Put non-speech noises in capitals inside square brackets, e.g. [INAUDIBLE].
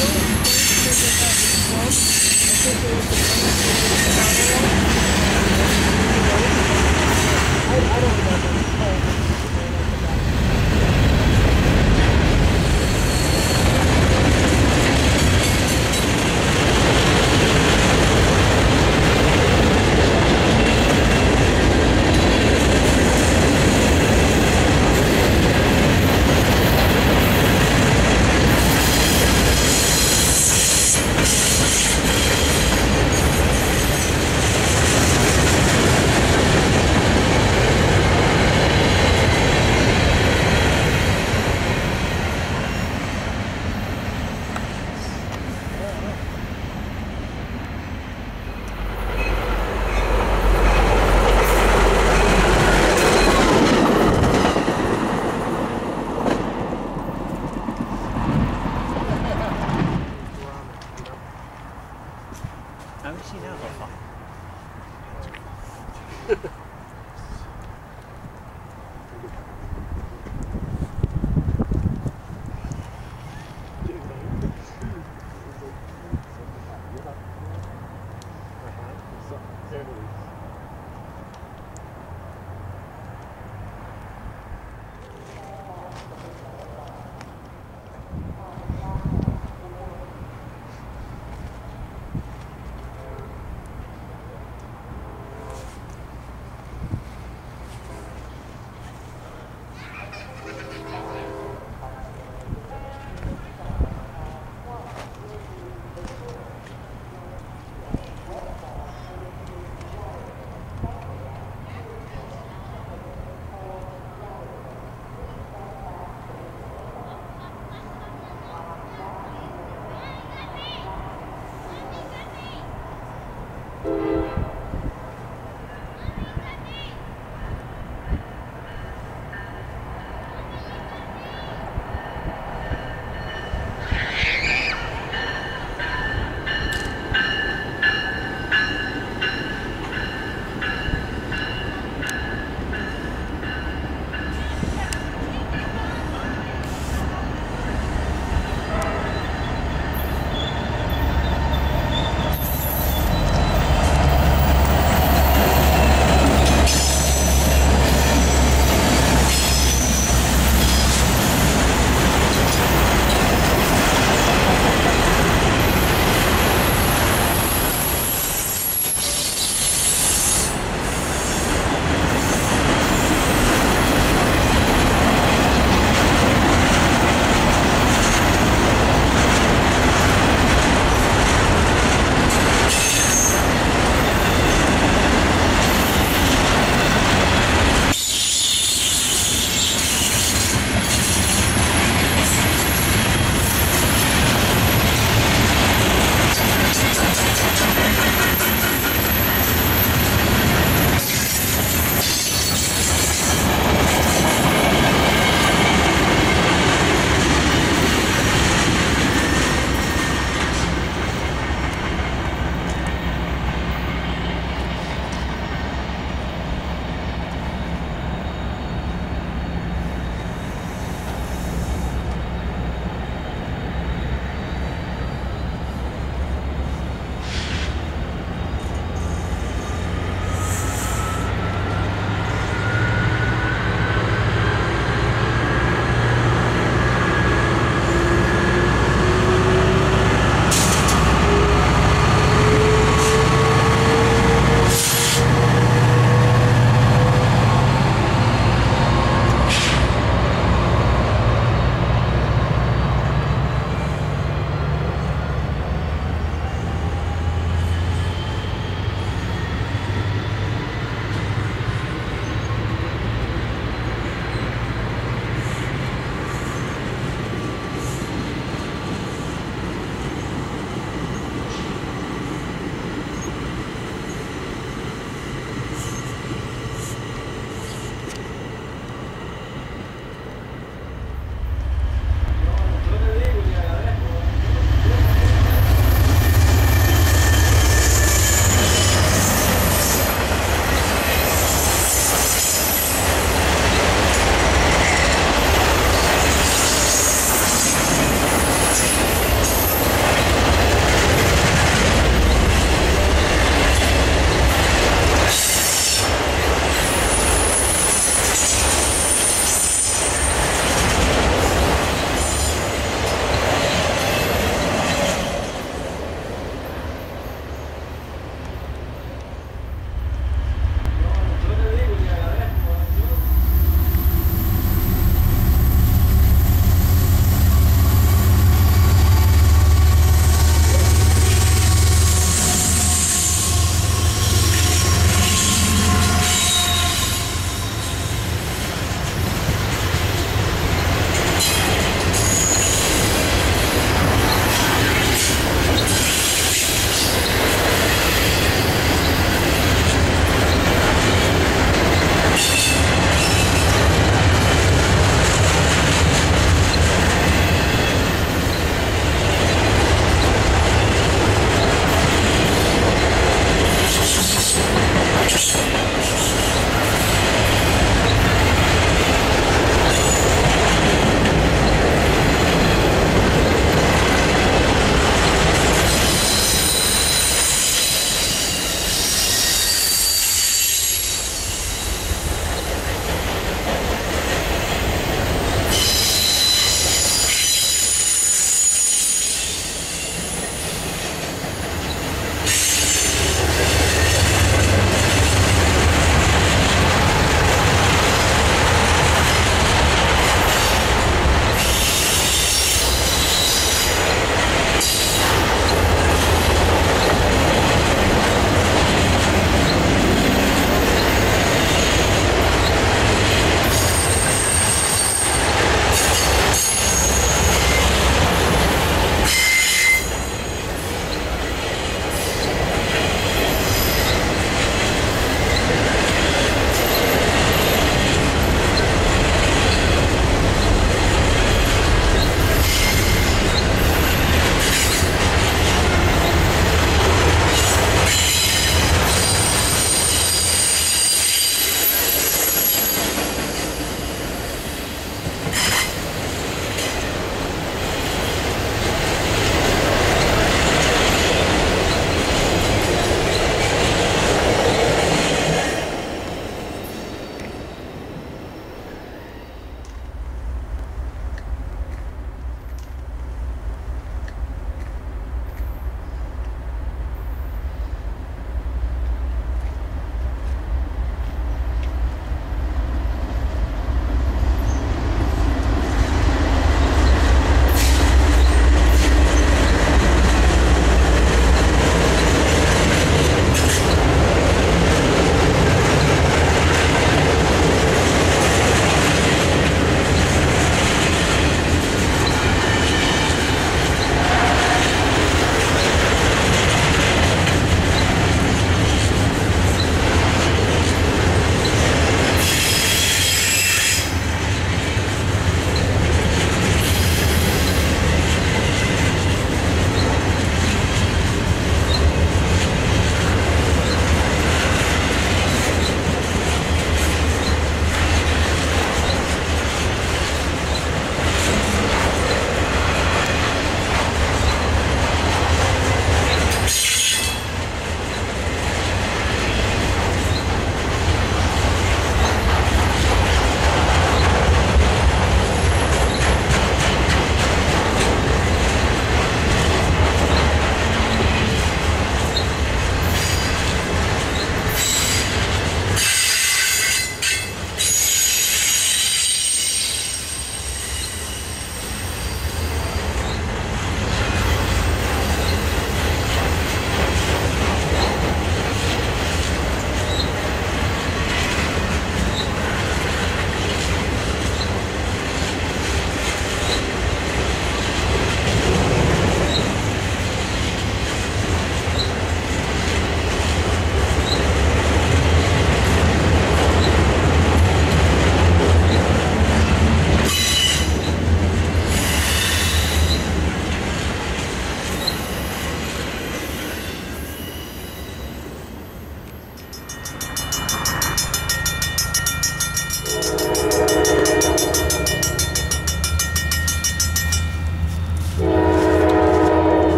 I don't know. That [LAUGHS] before.